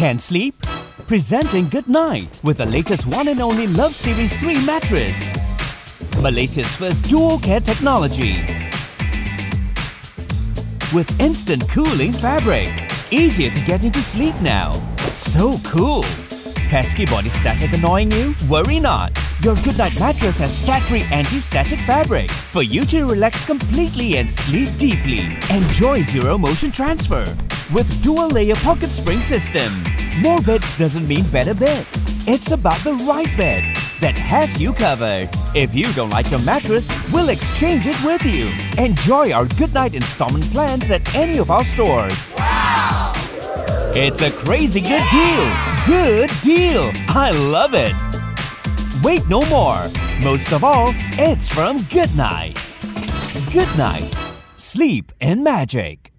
Can't sleep? Presenting Goodnite with the latest one and only Love Series 3 mattress. Malaysia's first DuoCare technology. With instant cooling fabric. Easier to get into sleep now. So cool! Pesky body static annoying you? Worry not! Your Goodnite mattress has stat-free anti-static fabric for you to relax completely and sleep deeply. Enjoy zero motion transfer with dual-layer pocket spring system. More beds doesn't mean better beds. It's about the right bed that has you covered. If you don't like your mattress, we'll exchange it with you. Enjoy our Goodnite installment plans at any of our stores. Wow! It's a crazy good deal. Good deal. I love it. Wait no more. Most of all, it's from Goodnite. Goodnite. Sleep in magic.